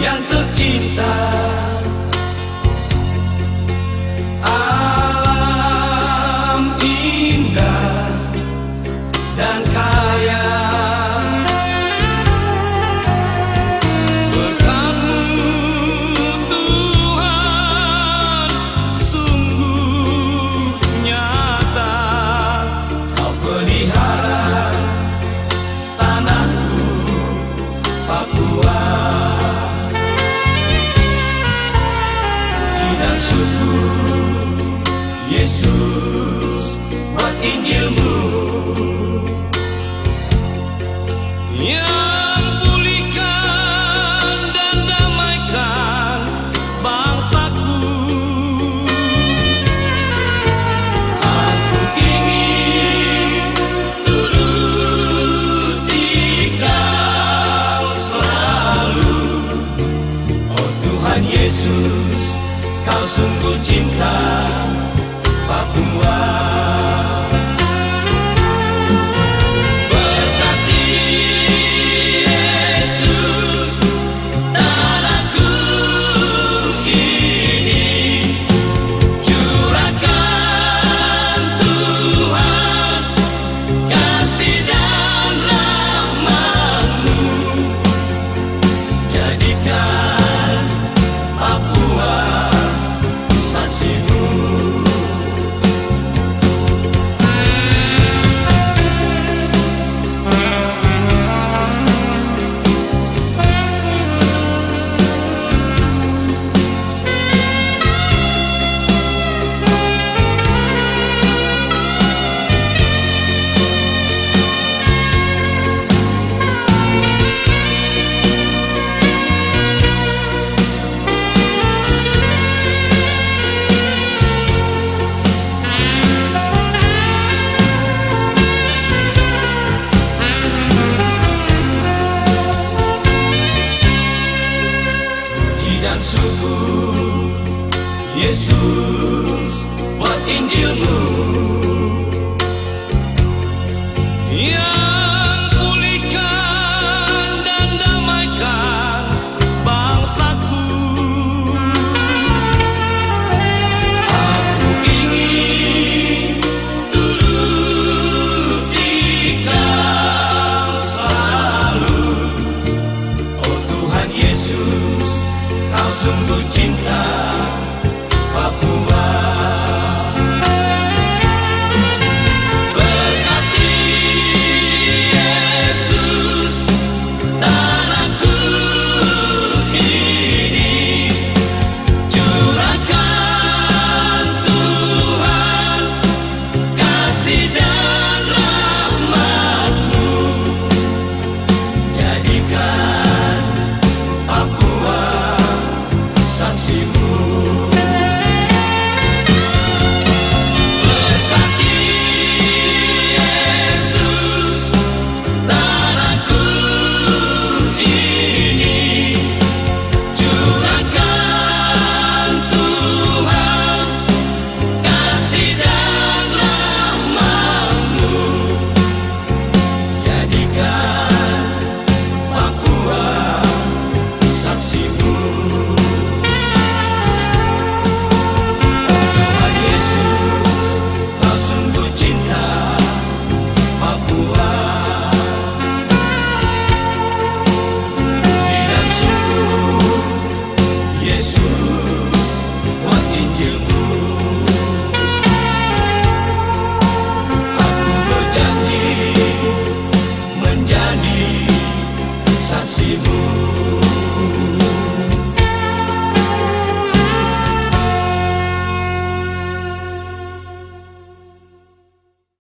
yang tercinta. Alam indah dan kaya sungguh Yesus buat Injilmu sungguh cinta Papua.